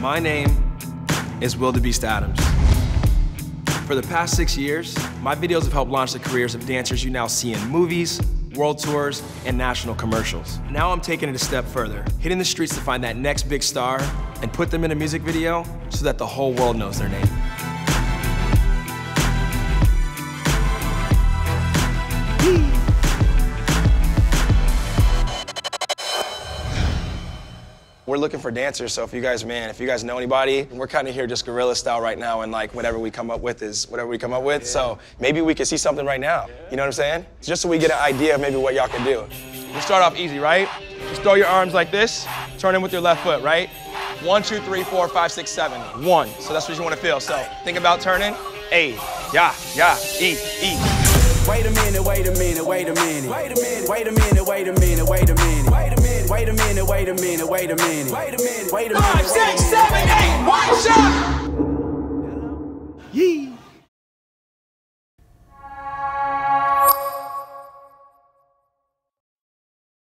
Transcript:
My name is Willdabeast Adams. For the past six years, my videos have helped launch the careers of dancers you now see in movies, world tours, and national commercials. Now I'm taking it a step further, hitting the streets to find that next big star and put them in a music video so that the whole world knows their name. We're looking for dancers, so if you guys, man, if you guys know anybody, we're kind of here just guerrilla style right now, and like whatever we come up with is whatever we come up with. Yeah. So maybe we could see something right now. Yeah. You know what I'm saying? Just so we get an idea of maybe what y'all can do. We start off easy, right? Just throw your arms like this, turn in with your left foot, right? One, two, three, four, five, six, seven. One. So that's what you want to feel. So think about turning. A, yeah, yeah, E, E. Wait a minute, wait a minute, wait a minute. Wait a minute, wait a minute, wait a minute, wait a minute. Wait a minute, wait a minute, wait a minute, wait a minute. Wait a minute, wait a minute. Five, six, seven, eight, one shot!